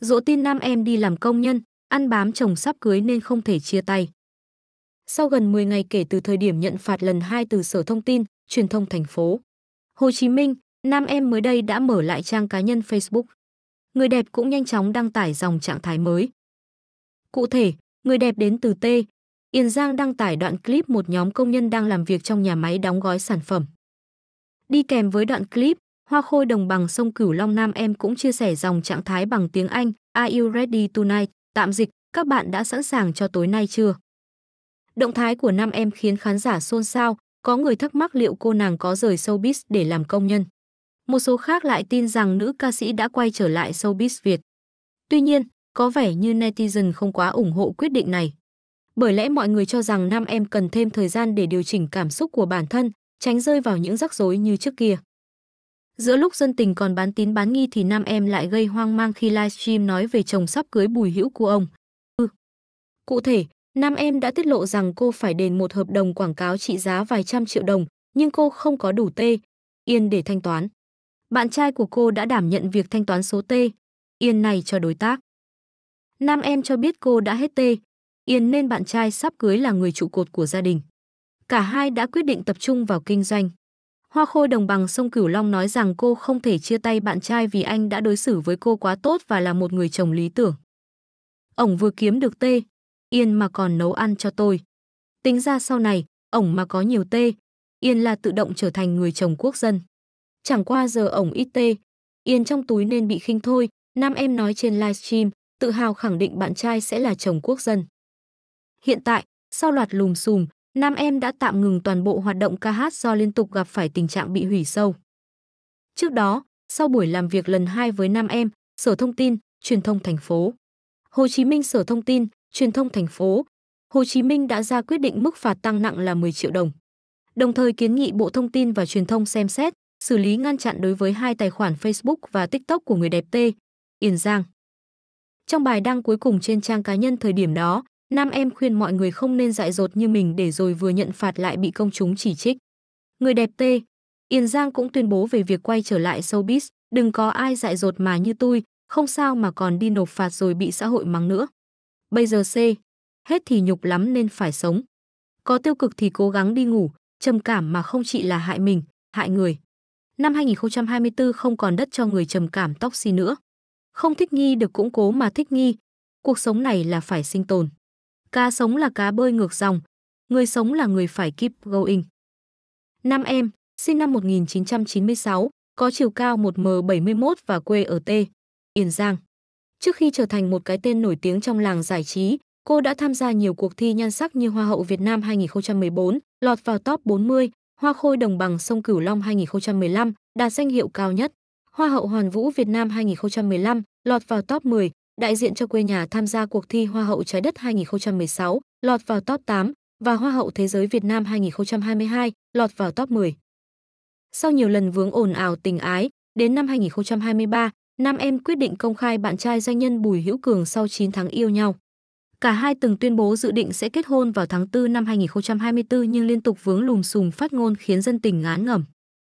Dỗ tin nam em đi làm công nhân, ăn bám chồng sắp cưới nên không thể chia tay. Sau gần 10 ngày kể từ thời điểm nhận phạt lần 2 từ Sở Thông tin, Truyền thông thành phố Hồ Chí Minh, nam em mới đây đã mở lại trang cá nhân Facebook. Người đẹp cũng nhanh chóng đăng tải dòng trạng thái mới. Cụ thể, người đẹp đến từ T. Yên Giang đăng tải đoạn clip một nhóm công nhân đang làm việc trong nhà máy đóng gói sản phẩm. Đi kèm với đoạn clip, Hoa Khôi đồng bằng sông Cửu Long Nam em cũng chia sẻ dòng trạng thái bằng tiếng Anh Are you ready tonight? Tạm dịch, các bạn đã sẵn sàng cho tối nay chưa? Động thái của nam em khiến khán giả xôn xao, có người thắc mắc liệu cô nàng có rời showbiz để làm công nhân. Một số khác lại tin rằng nữ ca sĩ đã quay trở lại showbiz Việt. Tuy nhiên, có vẻ như netizen không quá ủng hộ quyết định này. Bởi lẽ mọi người cho rằng nam em cần thêm thời gian để điều chỉnh cảm xúc của bản thân, tránh rơi vào những rắc rối như trước kia. Giữa lúc dân tình còn bán tín bán nghi thì nam em lại gây hoang mang khi livestream nói về chồng sắp cưới Bùi Hữu của ông. Ừ. Cụ thể, nam em đã tiết lộ rằng cô phải đền một hợp đồng quảng cáo trị giá vài trăm triệu đồng, nhưng cô không có đủ tê, yên để thanh toán. Bạn trai của cô đã đảm nhận việc thanh toán số tê, yên này cho đối tác. Nam em cho biết cô đã hết tê, yên nên bạn trai sắp cưới là người trụ cột của gia đình. Cả hai đã quyết định tập trung vào kinh doanh. Hoa Khôi đồng bằng sông Cửu Long nói rằng cô không thể chia tay bạn trai vì anh đã đối xử với cô quá tốt và là một người chồng lý tưởng. Ổng vừa kiếm được tê, yên mà còn nấu ăn cho tôi. Tính ra sau này, ổng mà có nhiều tê, yên là tự động trở thành người chồng quốc dân. Chẳng qua giờ ổng ít tê, yên trong túi nên bị khinh thôi, nam em nói trên livestream, tự hào khẳng định bạn trai sẽ là chồng quốc dân. Hiện tại, sau loạt lùm xùm, nam em đã tạm ngừng toàn bộ hoạt động ca hát do liên tục gặp phải tình trạng bị hủy sâu. Trước đó, sau buổi làm việc lần 2 với nam em, Sở Thông tin, Truyền thông thành phố, Hồ Chí Minh Sở Thông tin, Truyền thông thành phố, Hồ Chí Minh đã ra quyết định mức phạt tăng nặng là 10 triệu đồng. Đồng thời kiến nghị Bộ Thông tin và Truyền thông xem xét, xử lý ngăn chặn đối với hai tài khoản Facebook và TikTok của người đẹp T. Yên Giang. Trong bài đăng cuối cùng trên trang cá nhân thời điểm đó, nam em khuyên mọi người không nên dại dột như mình để rồi vừa nhận phạt lại bị công chúng chỉ trích. Người đẹp T. Yên Giang cũng tuyên bố về việc quay trở lại showbiz, đừng có ai dại dột mà như tôi, không sao mà còn đi nộp phạt rồi bị xã hội mắng nữa. Bây giờ C. Hết thì nhục lắm nên phải sống. Có tiêu cực thì cố gắng đi ngủ, trầm cảm mà không chỉ là hại mình, hại người. Năm 2024 không còn đất cho người trầm cảm tóc xì nữa. Không thích nghi được cũng cố mà thích nghi. Cuộc sống này là phải sinh tồn. Cá sống là cá bơi ngược dòng, người sống là người phải keep going. Nam em, sinh năm 1996, có chiều cao 1m71 và quê ở T. Yên Giang. Trước khi trở thành một cái tên nổi tiếng trong làng giải trí, cô đã tham gia nhiều cuộc thi nhan sắc như Hoa hậu Việt Nam 2014, lọt vào top 40, Hoa khôi đồng bằng sông Cửu Long 2015, đạt danh hiệu cao nhất. Hoa hậu Hoàn vũ Việt Nam 2015, lọt vào top 10, đại diện cho quê nhà tham gia cuộc thi Hoa hậu Trái đất 2016, lọt vào top 8 và Hoa hậu Thế giới Việt Nam 2022, lọt vào top 10. Sau nhiều lần vướng ồn ào tình ái, đến năm 2023, nam em quyết định công khai bạn trai doanh nhân Bùi Hữu Cường sau 9 tháng yêu nhau. Cả hai từng tuyên bố dự định sẽ kết hôn vào tháng 4 năm 2024 nhưng liên tục vướng lùm xùm phát ngôn khiến dân tình ngán ngẩm.